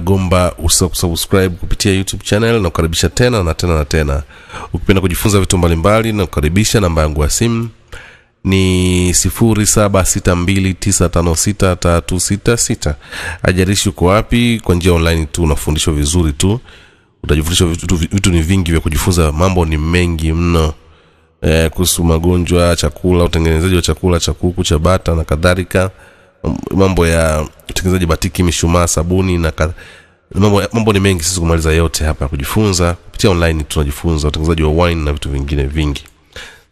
gomba usubscribe kupitia youtube channel na kukaribisha tena na tena na tena. Ukipenda kujifunza vitu mbalimbali na kukaribisha namba yangu ya simu ni 0762956366 ajarishi uko wapi? Kwa njia online tu unafundishwa vizuri tu. Utajifundisha vitu, vitu ni vingi vya kujifunza mambo ni mengi mno. Eh, kuhusu magonjwa chakula utengenezaji wa chakula cha kuku cha bata na kadhalika. Mambo ya utengenezaji batiki mishumaa sabuni na ka... mambo, mambo ni mengi sisi kumaliza yote hapa ya kujifunza. Kupitia online tunajifunza utengenezaji wa wine na vitu vingine vingi.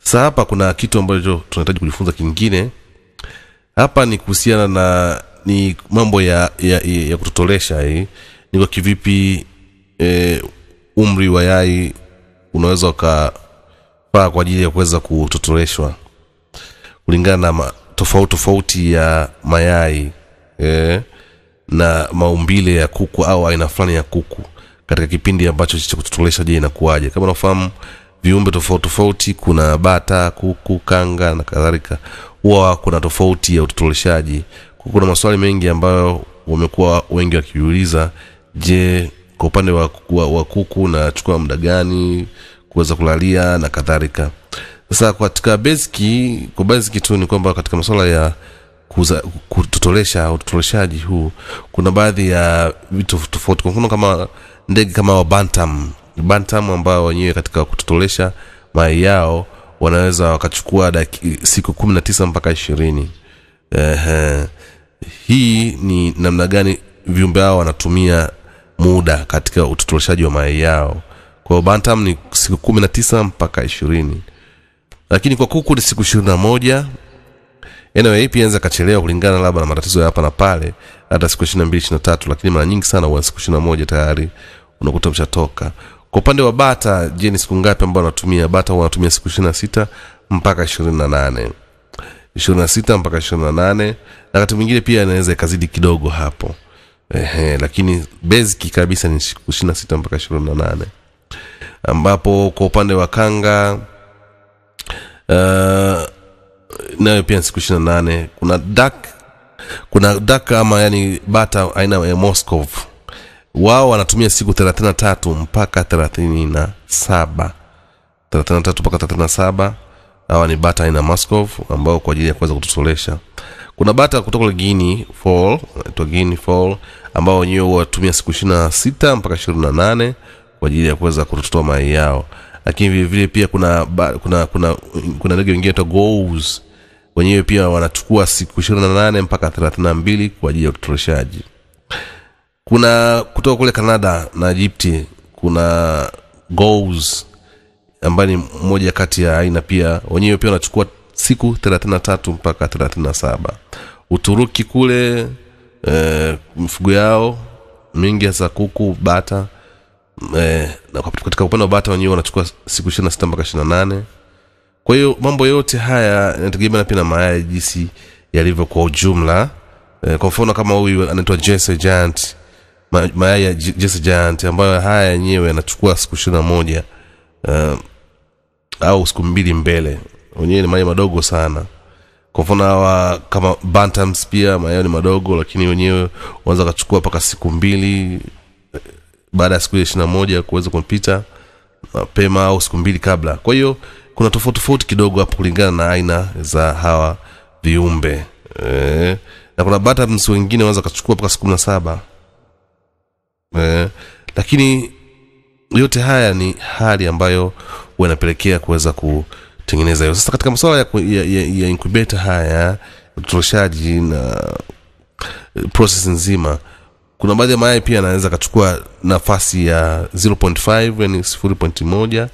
Sasa hapa kuna kitu ambacho tunahitaji kujifunza kingine. Hapa ni kuhusiana na ni mambo ya ya, ya, ya kutotolesha hii. Ni kwa kivipi e, umri wa yai unaweza ukafaa kwa ajili ya kuweza kutotoleshwa kulingana na tofauti tofauti ya mayai e, na maumbile ya kuku au aina fulani ya kuku katika kipindi ambacho cha kutotolesha je inakuwaje? Kama unafahamu viumbe tofauti tofauti kuna bata kuku kanga na kadhalika huwa kuna tofauti ya utotoleshaji. Kuna maswali mengi ambayo wamekuwa wengi wakiuliza je kwa upande wa, wa, wa kuku nachukua muda gani kuweza kulalia na kadhalika. Sasa katika basic kwa basic tu ni kwamba katika masuala ya kutotolesha utotoleshaji huu. Kuna baadhi ya vitu tofauti. Kwa mfano kama ndege kama wa bantam. Ambao wenyewe katika kutotolesha mayai yao wanaweza wakachukua siku kumi na tisa mpaka ishirini. Hii ni namna gani viumbe hao wanatumia muda katika utotoleshaji wa mayai yao. Kwa bantam ni siku kumi na tisa mpaka ishirini. Lakini kwa kuku ni siku ishirini na moja anyway pia anaweza kachelewa kulingana labda na matatizo ya hapa na pale hata siku ishiri na mbili ishiri na tatu lakini mara nyingi sana huwa siku ishiri na moja tayari unakuta mshatoka kwa upande wa bata je ni siku ngapi ambao wanatumia? Bata huwa wanatumia siku ishiri na sita mpaka ishirini na nane. Ishirini na sita mpaka ishirini na nane. Na wakati mwingine pia inaweza ikazidi kidogo hapo. Ehe, lakini basic kabisa ni siku ishiri na sita mpaka ishirini na nane. Ambapo kwa upande wa kanga uh, nayo pia siku ishiri na nane. Kuna dak kuna dak ama yani bata aina ya moscov wao wanatumia siku thelathini na tatu mpaka thelathini na saba. Thelathini na tatu mpaka thelathini na saba. Hawa ni bata aina moscov ambao kwa ajili ya kuweza kutotolesha kuna bata kutoka guini fall naitwa guini fall ambao wenyewe watumia siku ishiri na sita mpaka ishirini na nane kwa ajili ya kuweza kutotoa mayai yao. Lakini vile vile pia kuna kuna kuna kuna ndege wengine goals wenyewe pia wanachukua siku ishirini na nane mpaka thelathini na mbili kwa ajili ya utotoreshaji kuna kutoka kule canada na egypti kuna goals ambayo ni moja kati ya aina pia. Wenyewe pia wanachukua siku thelathini na tatu mpaka thelathini na saba. Uturuki kule e, mifugo yao mingi hasa kuku bata e, na katika upande wa bata wenyewe wanachukua siku ishiri na sita mpaka ishiri na nane kwa hiyo mambo yote haya yanategemeana pia na mayai jinsi yalivyo kwa ujumla. E, kwa mfano kama huyu anaitwa jesse giant ma, mayai ya jesse giant ambayo haya yenyewe yanachukua siku ishirini na moja uh, au siku mbili mbele. Wenyewe ni mayai madogo sana. Kwa mfano hawa kama bantams pia mayai ni madogo lakini wenyewe wanaweza wakachukua mpaka siku mbili eh, baada ya siku ya ishiri na moja kuweza kumpita mapema au siku mbili kabla. Kwa hiyo kuna tofauti tofauti kidogo hapo kulingana na aina za hawa viumbe. E, na kuna bantams wengine wanaweza wakachukua mpaka siku kumi na saba. Lakini yote haya ni hali ambayo huwa inapelekea kuweza kutengeneza hiyo. Sasa katika masuala ya, ya, ya, ya incubator haya utoshaji na eh, process nzima kuna baadhi ya mayai pia anaweza akachukua nafasi ya 0.5 yani 0.1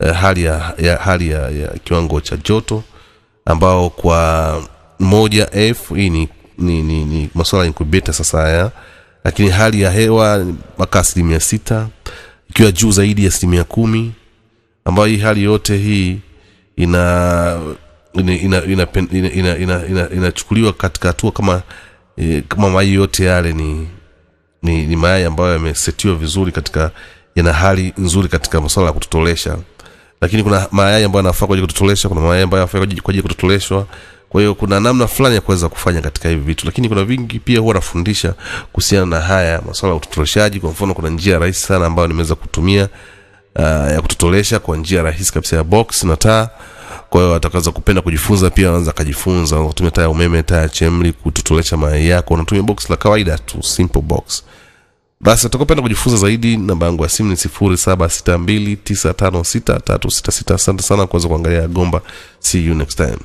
eh, hali ya, ya hali ya, ya kiwango cha joto ambao kwa moja f hii ni, ni, ni, ni masuala ya incubator sasa haya lakini hali ya hewa mpaka asilimia sita ikiwa juu zaidi ya asilimia kumi ambayo hii hali yote hii ina inachukuliwa ina, ina, ina, ina, ina, ina, ina katika hatua kama e, kama mayai yote yale ni ni, ni mayai ambayo yamesetiwa vizuri katika yana hali nzuri katika masuala ya kutotolesha lakini kuna mayai ambayo yanafaa kwa ya kuna mayai ambayo yanafaa kwa kutotoleshwa. Kwa hiyo kuna namna fulani ya kuweza kufanya katika hivi vitu. Lakini kuna vingi pia huwa nafundisha kuhusiana na haya masuala ya utotoleshaji. Kwa mfano kuna njia rahisi sana ambayo nimeweza kutumia uh, ya kutotolesha kwa njia rahisi kabisa ya box na taa. Kwa hiyo atakaza kupenda kujifunza pia anaweza akajifunza Unaweza kutumia taa ya umeme taa ya chemli kutotolesha mayai yako. Unatumia box la kawaida tu simple box basi atakapenda kujifunza zaidi namba yangu ya simu ni sifuri saba sita mbili tisa tano sita tatu sita sita. Asante sana kuweza kuangalia gomba. See you next time